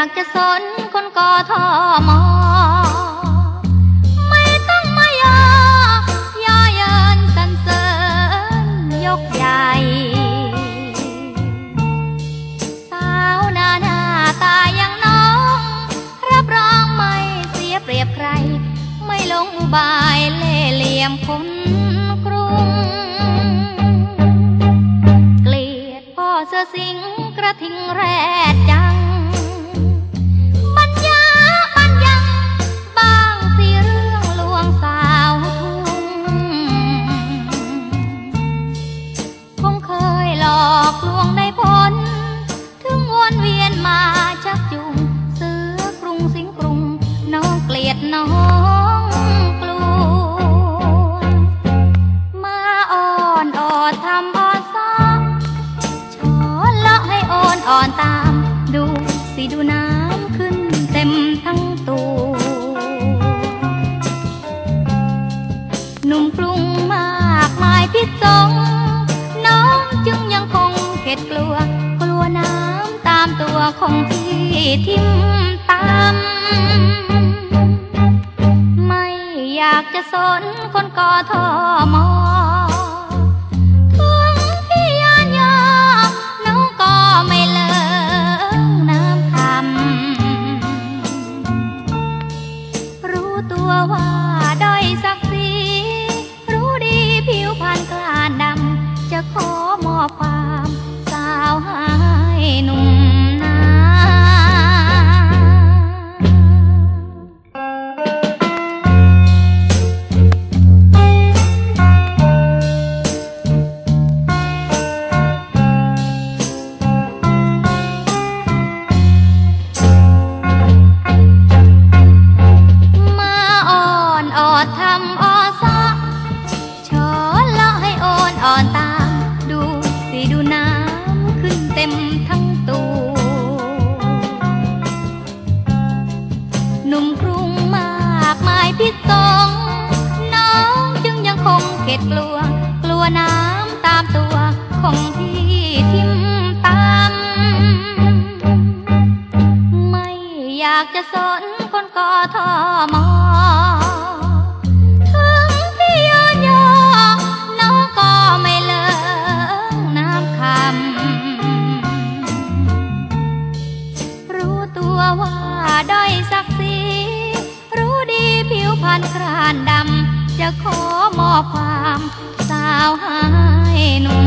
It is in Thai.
อยากจะสนคนกอทอมอไม่ต้องมายอย่อเยินสรรเสริญยกใหญ่สาวหน้าหน้าตาอย่างน้อง รับรองไม่เสียเปรียบใคร ไม่หลงอุบายเล่เหลี่ยมคนกรุง เกลียดพ่อเสือสิงกระทิงแรดจั ดทำอ่อนซ้อมช้อนเลาะให้โอนอ่อนตาม ดูสิดูน้ำขึ้นเต็มทั้งตัวหนุ่มกรุงมากมายพิษสงน้องจึงยังคงเข็ดกลัว กลัวน้ำตามตัวของพี่ทิ่มตามไม่อยากจะสนคนกอทอมอ รู้ตั อดทำอซะชอนเละให้โอนอ่อนตาม ดูสิดูน้ำขึ้นเต็มทั้งตัวหนุ่มกรุงมากมายพิษสงน้องจึงยังคงเข็ดกลัว กลัวน้ำตามตัวของพี่ทิมตามไม่อยากจะสนคนกอทอมอานครานดำ จะขอมอบความสาวให้หนู